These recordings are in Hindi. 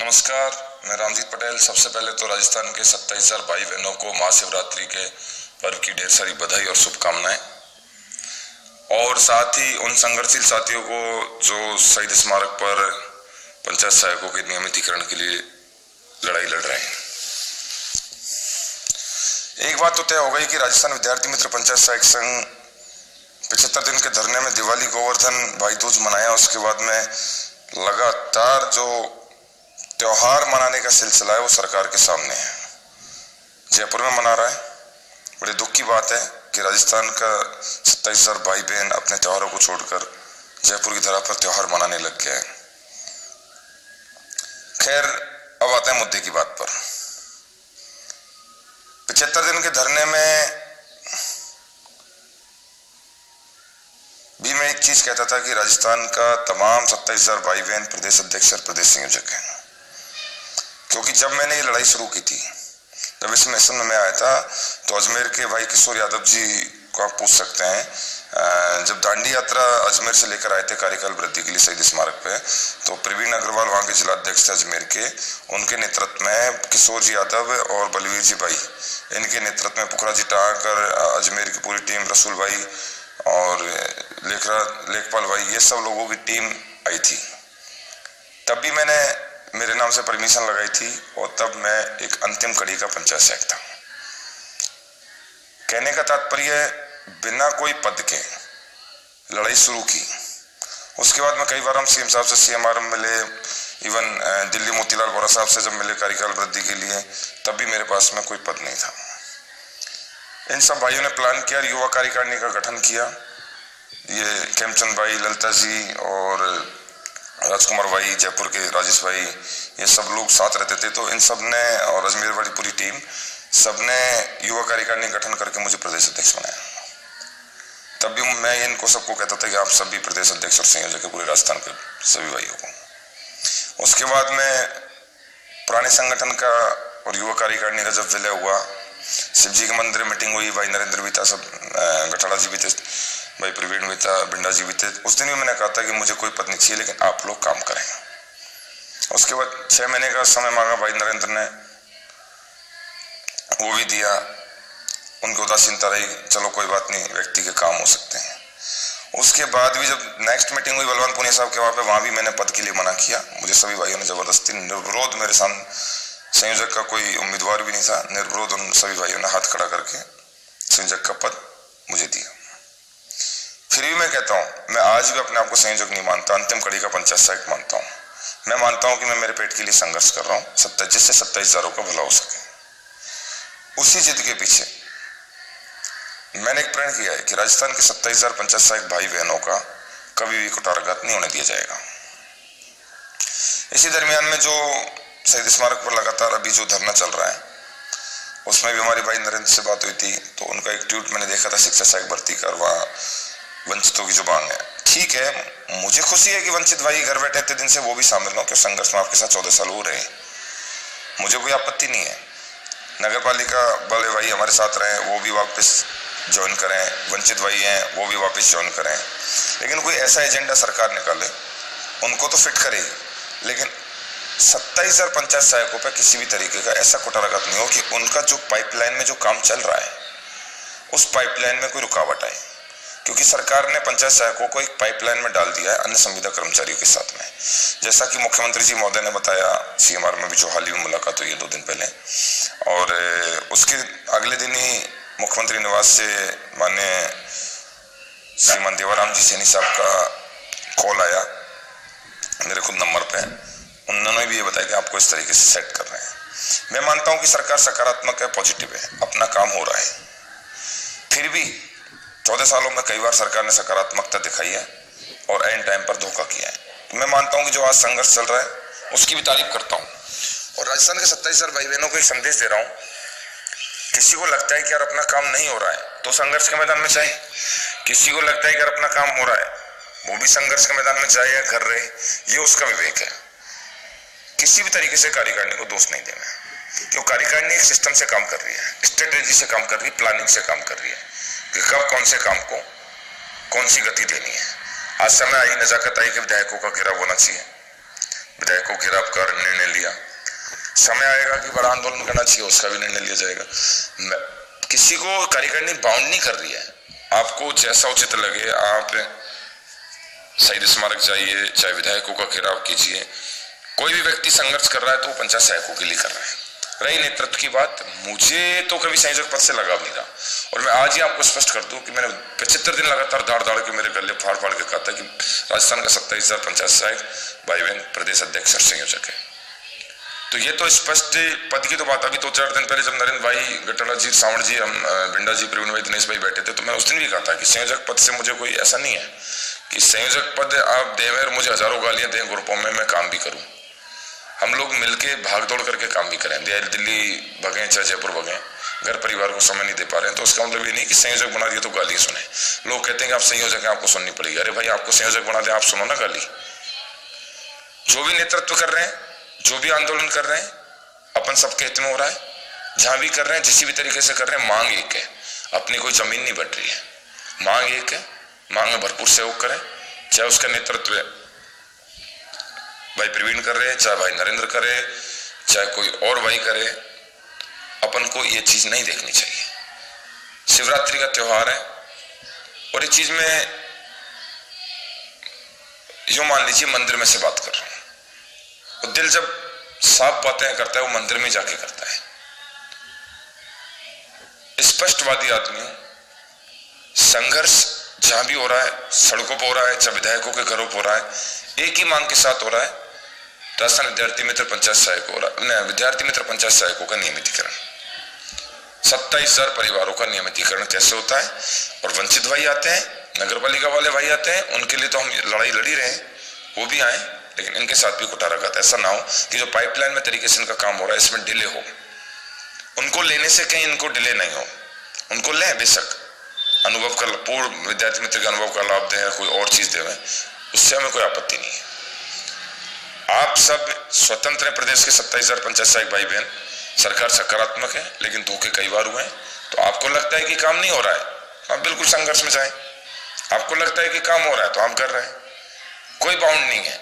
नमस्कार, मैं रामजीत पटेल। सबसे पहले तो राजस्थान के सत्ताईस हज़ार भाई बहनों को महाशिवरात्रि के पर्व की ढेर सारी बधाई और शुभकामनाएँ। और साथ ही उन संघर्षशील साथियों को जो शहीद स्मारक पर पंचायत सहायकों के नियमितीकरण के लिए लड़ाई लड़ रहे हैं। एक बात तो तय हो गई कि राजस्थान विद्यार्थी मित्र पंचायत सहायक संघ पिछहत्तर दिन के धरने में दिवाली गोवर्धन भाई दूज मनाया। उसके बाद में लगातार जो त्योहार मनाने का सिलसिला है, वो सरकार के सामने है। जयपुर में मना रहा है। बड़े दुख की बात है कि राजस्थान का सत्ताईस हज़ार भाई बहन अपने त्योहारों को छोड़कर जयपुर की तरह पर त्योहार मनाने लग गया है। खैर, अब आते हैं मुद्दे की बात पर। पिछहत्तर दिन के धरने में भी मैं एक चीज़ कहता था कि राजस्थान का तमाम सत्ताईस हज़ार भाई बहन प्रदेश अध्यक्ष और प्रदेश संयोजक है। क्योंकि जब मैंने ये लड़ाई शुरू की थी, जब इसमें सुन में आया था तो अजमेर के भाई किशोर यादव जी को आप पूछ सकते हैं। जब दांडी यात्रा अजमेर से लेकर आए थे कार्यकाल वृद्धि के लिए शहीद स्मारक पे तो प्रवीण अग्रवाल, वहाँ के जिलाध्यक्ष थे अजमेर के। उनके नेतृत्व में किशोर जी यादव और बलवीर जी भाई, इनके नेतृत्व में पुखरा जी टाकर अजमेर की पूरी टीम, रसूल भाई और लेखरा, लेखपाल भाई, ये सब लोगों की टीम आई थी। तब भी मैंने मेरे नाम से परमिशन लगाई थी और तब मैं एक अंतिम कड़ी का पंचायत सैक था। कहने का तात्पर्य, बिना कोई पद के लड़ाई शुरू की। उसके बाद में कई बार हम सीएम साहब से सीएम आर मिले इवन दिल्ली मोतीलाल वोरा साहब से जब मिले कार्यकाल वृद्धि के लिए, तब भी मेरे पास में कोई पद नहीं था। इन सब भाइयों ने प्लान किया युवा कार्यकारिणी का गठन किया। ये खेमचंद भाई, ललिता जी और राजकुमार भाई, जयपुर के राजेश भाई, ये सब लोग साथ रहते थे। तो इन सबने और अजमेर वाली पूरी टीम सबने युवा कार्यकारिणी गठन करके मुझे प्रदेश अध्यक्ष बनाया। तब भी मैं इनको सबको कहता था कि आप सभी प्रदेश अध्यक्ष और संयोजक पूरे राजस्थान के सभी भाइयों को। उसके बाद में पुराने संगठन का और युवा कार्यकारिणी का जब विलय हुआ शिव जी के मंदिर मीटिंग हुई, भाई नरेंद्र भी था सब गठाड़ा जी भी थे। भाई प्रवीण भी था बिंडा जी भी थे उस दिन भी मैंने कहा था कि मुझे कोई पद नहीं चाहिए, लेकिन आप लोग काम करें। उसके बाद छह महीने का समय मांगा, भाई नरेंद्र ने। वो भी दिया। उनकी उदासीनता रही, चलो कोई बात नहीं, व्यक्ति के काम हो सकते हैं। उसके बाद भी जब नेक्स्ट मीटिंग हुई बलवान पुनिया साहब के, वहाँ पे, वहाँ भी मैंने पद के लिए मना किया। मुझे सभी भाइयों ने ज़बरदस्ती निर्विरोध मेरे सामने संयोजक का कोई उम्मीदवार भी नहीं था। निर्विरोध उन सभी भाइयों ने हाथ खड़ा करके संयोजक का पद मुझे दिया। फिर भी मैं कहता हूँ, मैं आज भी अपने आप को संयोजक नहीं मानता, अंतिम कड़ी का पंचायत मानता हूँ। मैं मानता हूँ कि मैं मेरे पेट के लिए संघर्ष कर रहा हूँ सत्ता जिससे सत्ताईस हज़ारों का भला हो सके। उसी जिद के पीछे, मैंने एक प्रण किया है कि राजस्थान के सत्ताईस हज़ार पंचायत सहायक भाई बहनों का कभी भी कुटारघात नहीं होने दिया जाएगा। इसी दरमियान में जो शहीद स्मारक पर लगातार अभी जो धरना चल रहा है, उसमें भी हमारे भाई नरेंद्र से बात हुई थी तो उनका एक ट्वीट मैंने देखा था, शिक्षा सहायक भर्ती कर वहाँ वंचितों की जो मांग है। ठीक है, मुझे खुशी है कि वंचित भाई घर बैठे इतने दिन से वो भी शामिल हो, क्योंकि संघर्ष में आपके साथ चौदह साल हो रहे हैं। मुझे कोई आपत्ति नहीं है। नगर पालिका वाले भाई हमारे साथ रहे, वो भी वापस ज्वाइन करें। वंचित भाई हैं, वो भी वापस ज्वाइन करें। लेकिन कोई ऐसा एजेंडा सरकार निकाले, उनको तो फिट करे। लेकिन सत्ताईस हज़ार पंचायत सहायकों पर किसी भी तरीके का ऐसा कुटाराघात नहीं हो कि उनका जो पाइपलाइन में जो काम चल रहा है, उस पाइपलाइन में कोई रुकावट आए। क्योंकि सरकार ने पंचायत सहायकों को एक पाइपलाइन में डाल दिया है अन्य संविदा कर्मचारियों के साथ में। जैसा कि मुख्यमंत्री जी महोदय ने बताया सीएमआर में भी जो हाल ही में मुलाकात हुई है दो दिन पहले। और उसके अगले दिन ही मुख्यमंत्री निवास से मान्य श्रीमान देवाराम जी सैनी साहब का कॉल आया, मेरे खुद नंबर पे। उन्होंने भी ये बताया कि आपको इस तरीके से सेट कर रहे हैं। मैं मानता हूँ कि सरकार सकारात्मक है, पॉजिटिव है, अपना काम हो रहा है। फिर भी चौदह सालों में कई बार सरकार ने सकारात्मकता दिखाई है और एंड टाइम पर धोखा किया है। मैं मानता हूँ कि जो आज संघर्ष चल रहा है, उसकी भी तारीफ़ करता हूँ। और राजस्थान के सत्ताईस हज़ार भाई बहनों को एक संदेश दे रहा हूँ, किसी को लगता है कि यार अपना काम नहीं हो रहा है तो संघर्ष के मैदान में चाहे किसी को लगता है कि यार अपना काम हो रहा है, वो भी संघर्ष के मैदान में चाहे या घर रहे, ये उसका विवेक है। किसी भी तरीके से कार्यकारिणी को दोष नहीं देना क्यों? कार्यकारिणी एक सिस्टम से काम कर रही है स्ट्रेटेजी से काम कर रही है प्लानिंग से काम कर रही है। कि कब कौन से काम को, कौन सी गति देनी है? आज समय आई, नजाकत आई कि विधायकों का घेराव होना चाहिए। विधायकों के घेराव का निर्णय लिया। समय आएगा कि बड़ा आंदोलन करना चाहिए, उसका भी निर्णय लिया जाएगा। किसी को कार्यकारिणी बाउंड नहीं कर रही है। आपको जैसा उचित लगे, आप शहीद स्मारक जाइए, चाहे विधायकों का घेराव कीजिए। कोई भी व्यक्ति संघर्ष कर रहा है तो वो पंचायत सहायकों के लिए कर रहा है। रही नेतृत्व की बात। मुझे तो कभी संयोजक पद से लगाव नहीं रहा और मैं आज ही आपको स्पष्ट कर दूँ कि मैंने पचहत्तर दिन लगातार दाड़ दाड़ के मेरे गले फाड़ फाड़ के कहा था कि राजस्थान का सत्ताईस हज़ार पंचायत सहायक भाई बहन प्रदेश अध्यक्ष और संयोजक है। तो ये तो स्पष्ट पद की तो बात। अभी तो चार दिन पहले जब नरेंद्र भाई गटड़ा जी सावण जी, हम भिंडा जी, प्रवीण भाई, दिनेश भाई बैठे थे तो मैं उस दिन भी कहा था कि संयोजक पद से मुझे कोई ऐसा नहीं है कि संयोजक पद आप देवें और मुझे हज़ारों गालियाँ दें, ग्रुपों में मैं काम भी करूँ। हम लोग मिलके भाग दौड़ करके काम भी करें। दिल्ली भगे, चाहे जयपुर भगे, घर परिवार को समय नहीं दे पा रहे हैं तो उसका मतलब ये नहीं कि संयोजक बना दिए तो गाली सुने। लोग कहते हैं कि आप संयोजक हैं, आपको सुननी पड़ेगी। अरे भाई, आपको संयोजक बना दे आप सुनो ना गाली। जो भी नेतृत्व कर रहे हैं, जो भी आंदोलन कर रहे हैं, अपन सबके हित में हो रहा है। जहाँ भी कर रहे हैं, जिस भी तरीके से कर रहे हैं, मांग एक है। अपनी कोई ज़मीन नहीं बट रही है। मांग एक है। मांग में भरपूर सहयोग करें। चाहे उसका नेतृत्व भाई प्रवीण कर रहे हैं, चाहे भाई नरेंद्र करे चाहे कोई और भाई करे, अपन को ये चीज़ नहीं देखनी चाहिए। शिवरात्रि का त्योहार है, और ये चीज़ में यू मान लीजिए मंदिर में से बात कर रहा हूँ। और दिल जब साफ़ बातें करता है, वो मंदिर में जाके करता है। स्पष्टवादी आदमी, संघर्ष जहाँ भी हो रहा है, सड़कों पर हो रहा है, चाहे विधायकों के घरों पर हो रहा है एक ही मांग के साथ हो रहा है। राजस्थान विद्यार्थी मित्र पंचायत सहायक हो रहा है। विद्यार्थी मित्र पंचायत सहायकों का नियमितीकरण। सत्ताईस हज़ार परिवारों का नियमितीकरण कैसे होता है? और वंचित भाई आते हैं नगर पालिका वाले भाई आते हैं, उनके लिए तो हम लड़ाई लड़ी रहे हैं, वो भी आए, लेकिन इनके साथ भी कुटारा करता ऐसा ना हो कि जो पाइपलाइन में तरीके से इनका काम हो रहा है, इसमें डिले हो। उनको लेने से कहीं इनको डिले नहीं हो। उनको लें बेशक। अनुभव का पूर्ण विद्यार्थी मित्र के अनुभव का लाभ दें कोई और चीज़ दें। उससे हमें कोई आपत्ति नहीं। है आप सब स्वतंत्र है प्रदेश के सत्ताईस हज़ार पंचायत सहायक भाई बहन सरकार सकारात्मक है, लेकिन धोखे कई बार हुए हैं। तो आपको लगता है कि काम नहीं हो रहा है? आप बिल्कुल संघर्ष में जाए। आपको लगता है कि काम हो रहा है तो आप कर रहे हैं। कोई बाउंड नहीं है।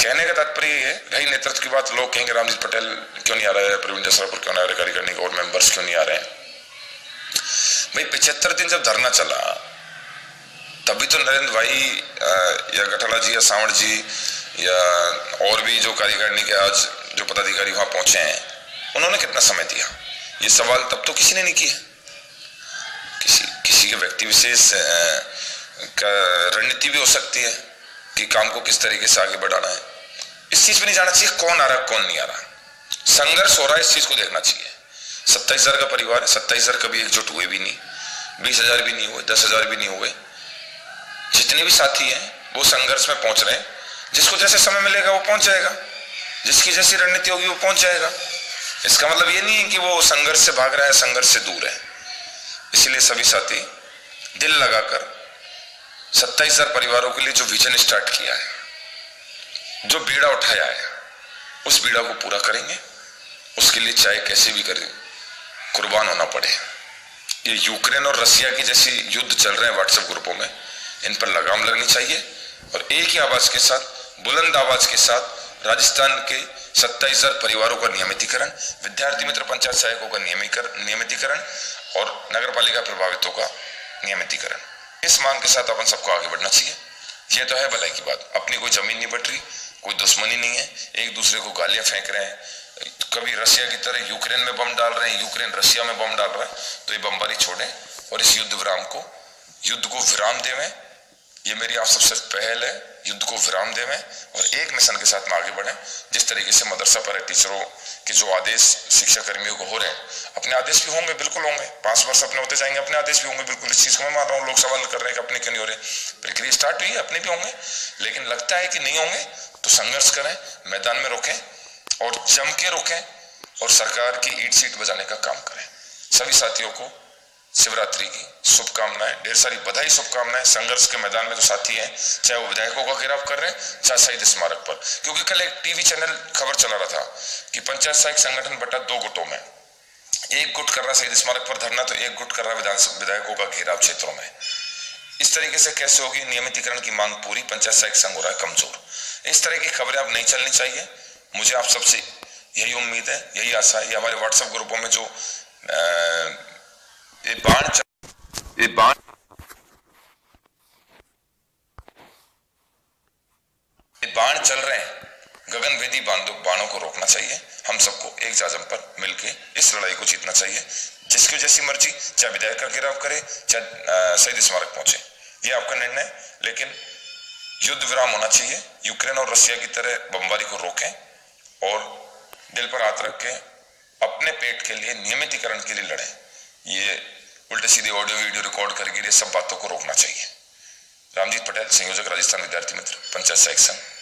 कहने का तात्पर्य ये है रही नेतृत्व की बात लोग कहेंगे, रामजीत पटेल क्यों नहीं आ रहे प्रवीण जसरापुर क्यों नहीं आ रहे? कार्यकारिणी और मेंबर्स क्यों नहीं आ रहे हैं? भाई, पिछहत्तर दिन जब धरना चला तभी तो नरेंद्र भाई या गठाला जी, या सावण जी, या और भी जो कार्यकारिणी के आज जो पदाधिकारी वहाँ पहुँचे हैं, उन्होंने कितना समय दिया? ये सवाल तब तो किसी ने नहीं किया। किसी किसी के व्यक्ति विशेष का रणनीति भी हो सकती है कि काम को किस तरीके से आगे बढ़ाना है। इस चीज़ में नहीं जाना चाहिए कौन आ रहा है, कौन नहीं आ रहा। संघर्ष हो रहा है, इस चीज़ को देखना चाहिए। सत्ताईस हज़ार का परिवार है सत्ताईस हज़ार कभी एकजुट हुए भी नहीं। बीस हज़ार भी नहीं हुए, दस हज़ार भी नहीं हुए। जितने भी साथी हैं, वो संघर्ष में पहुँच रहे हैं। जिसको जैसे समय मिलेगा, वो पहुँच जाएगा। जिसकी जैसी रणनीति होगी, वो पहुँच जाएगा। इसका मतलब ये नहीं है कि वो संघर्ष से भाग रहा है, संघर्ष से दूर है। इसलिए सभी साथी, दिल लगाकर सत्ताईस हज़ार परिवारों के लिए जो विजन स्टार्ट किया है, जो बीड़ा उठाया है, उस बीड़ा को पूरा करेंगे। उसके लिए चाहे कैसे भी करें, कुर्बान होना पड़े। ये यूक्रेन और रसिया की जैसी युद्ध चल रहे हैं व्हाट्सएप ग्रुपों में इन पर लगाम लगनी चाहिए। और एक ही आवाज़ के साथ, बुलंद आवाज़ के साथ, राजस्थान के सत्ताईस हज़ार परिवारों का नियमितीकरण, विद्यार्थी मित्र पंचायत सहायकों का नियमितीकरण और नगर पालिका प्रभावितों का नियमितीकरण। इस मांग के साथ अपन सबको आगे बढ़ना चाहिए। यह तो है भलाई की बात। अपनी कोई ज़मीन नहीं बट रही, कोई दुश्मनी नहीं है। एक दूसरे को गालियाँ फेंक रहे हैं। कभी रशिया की तरह यूक्रेन में बम डाल रहे हैं, यूक्रेन रशिया में बम डाल रहा है तो ये बमबारी छोड़े और इस युद्ध विराम को, युद्ध को विराम देवें। ये मेरी आप सबसे पहल है, युद्ध को विराम देवें और एक मिशन के साथ में आगे बढ़ें, जिस तरीके से मदरसा पर टीचरों के जो आदेश शिक्षा कर्मियों को हो रहे हैं। अपने आदेश भी होंगे, बिल्कुल होंगे। पाँच वर्ष अपने होते जाएँगे, अपने आदेश भी होंगे, बिल्कुल। इस चीज़ को मैं मान रहा हूँ, लोग सवाल कर रहे हैं कि अपने क्यों नहीं हो रहे? प्रक्रिया स्टार्ट हुई है, अपने भी होंगे। लेकिन लगता है कि नहीं होंगे तो संघर्ष करें, मैदान में रोकें और जम के रोकें और सरकार की ईट सीट बजाने का काम करें। सभी साथियों को शिवरात्रि की शुभकामनाएँ, ढेर सारी बधाई शुभकामनाएँ संघर्ष के मैदान में जो साथी हैं, चाहे वो विधायकों का घेराव कर रहे हैं, चाहे शहीद स्मारक पर। क्योंकि कल एक टीवी चैनल खबर चला रहा था कि पंचायत सहायक संगठन बटा दो गुटों में, एक गुट कर रहा शहीद स्मारक पर धरना तो एक गुट कर रहा विधायकों का घेराव क्षेत्रों में। इस तरीके से कैसे होगी नियमितीकरण की मांग पूरी, पंचायत सहायक संघ हो रहा है कमज़ोर। इस तरह की खबरें अब नहीं चलनी चाहिए। मुझे आप सबसे यही उम्मीद है, यही आशा है हमारे व्हाट्सएप ग्रुपों में जो बाण बाण बाण चल रहे हैं। गगन वेदी बाणों को रोकना चाहिए। हम सबको एक जाजम पर मिलके इस लड़ाई को जीतना चाहिए। जिसकी जैसी मर्ज़ी, चाहे विधायक का गिराव करे, चाहे शहीद स्मारक पहुँचे। ये आपका निर्णय लेकिन युद्ध विराम होना चाहिए। यूक्रेन और रशिया की तरह बमबारी को रोकें और दिल पर हाथ रख के अपने पेट के लिए, नियमितीकरण के लिए लड़ें। उल्टे सीधे ऑडियो वीडियो रिकॉर्ड करके ये सब बातों को रोकना चाहिए। रामजीत पटेल, संयोजक, राजस्थान विद्यार्थी मित्र, पंचायत संघ।